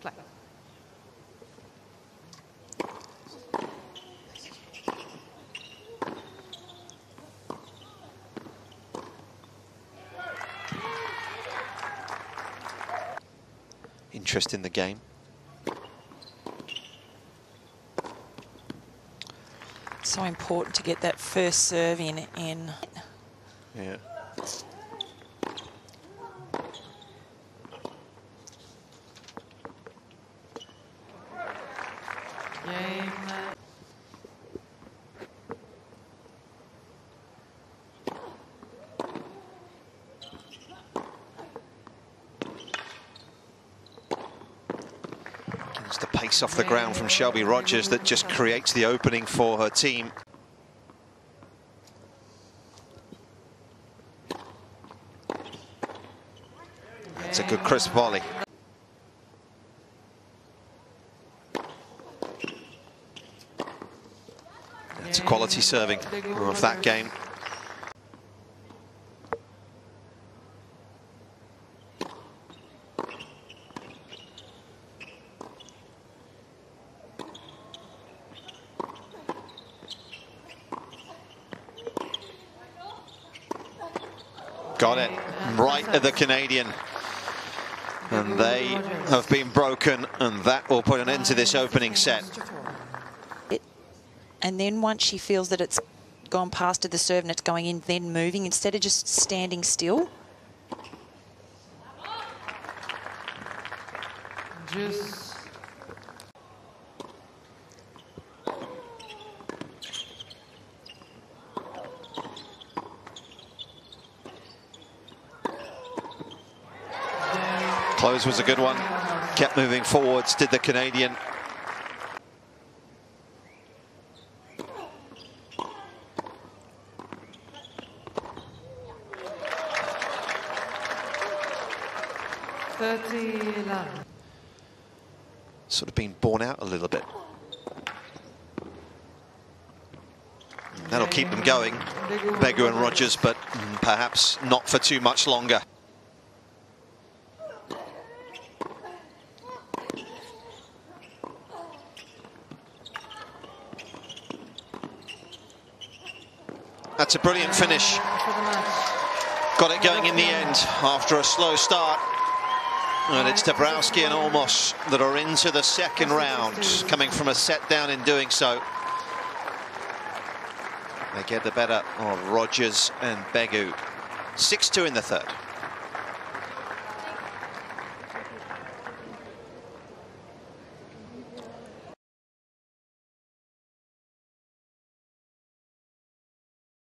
Play. Interest in the game. So important to get that first serve in. in. Yeah. It's the pace off the ground from Shelby Rogers that just creates the opening for her team. It's a good crisp volley. That's a quality serving of that game. Got it right at the Canadian. And they have been broken, and that will put an end to this opening set. And then once she feels that it's gone past to the serve and it's going in, then moving instead of just standing still. Just. Close was a good one. Kept moving forwards, did the Canadian. Sort of been borne out a little bit. That'll keep them going, Begu and Rogers, but perhaps not for too much longer. That's a brilliant finish. Got it going in the end after a slow start. And it's Dabrowski and Olmos that are into the second round, coming from a set down in doing so. They get the better of Rogers and Begu. 6-2 in the third.